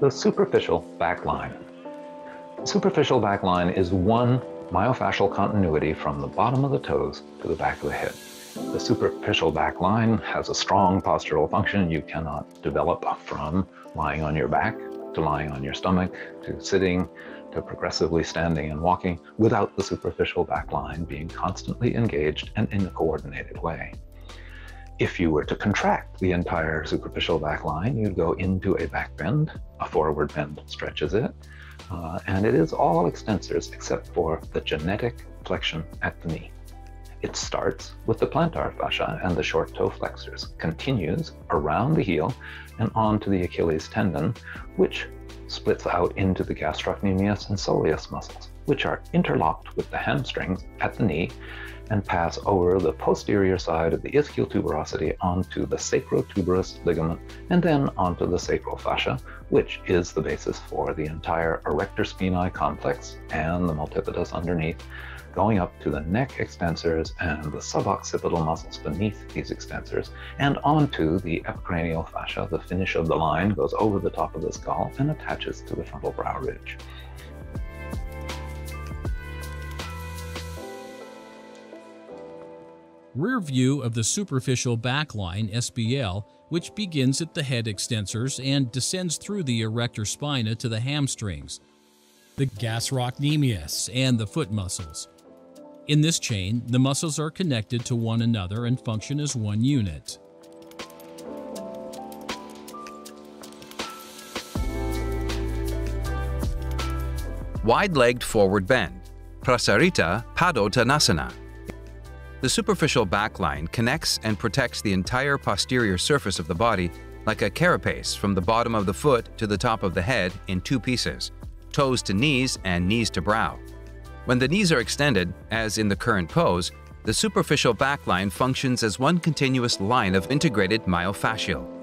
the superficial back line. The superficial back line is one myofascial continuity from the bottom of the toes to the back of the head. The superficial back line has a strong postural function you cannot develop from lying on your back to lying on your stomach to sitting to progressively standing and walking without the superficial back line being constantly engaged and in a coordinated way. If you were to contract the entire superficial back line, you'd go into a back bend. A forward bend stretches it. Uh, and it is all extensors except for the genetic flexion at the knee. It starts with the plantar fascia and the short toe flexors, continues around the heel and onto the Achilles tendon, which splits out into the gastrocnemius and soleus muscles, which are interlocked with the hamstrings at the knee and pass over the posterior side of the ischial tuberosity onto the sacrotuberous ligament and then onto the sacral fascia, which is the basis for the entire erector spinae complex and the multifidus underneath, going up to the neck extensors and the suboccipital muscles beneath these extensors, and onto the epicranial fascia. The finish of the line goes over the top of the skull and attaches to the frontal brow ridge. Rear view of the superficial backline SBL, which begins at the head extensors and descends through the erector spinae to the hamstrings, the gastrocnemius, and the foot muscles. In this chain, the muscles are connected to one another and function as one unit. Wide-legged forward bend, Prasarita Padottanasana. The superficial back line connects and protects the entire posterior surface of the body like a carapace from the bottom of the foot to the top of the head in two pieces, toes to knees and knees to brow. When the knees are extended, as in the current pose, the superficial back line functions as one continuous line of integrated myofascial.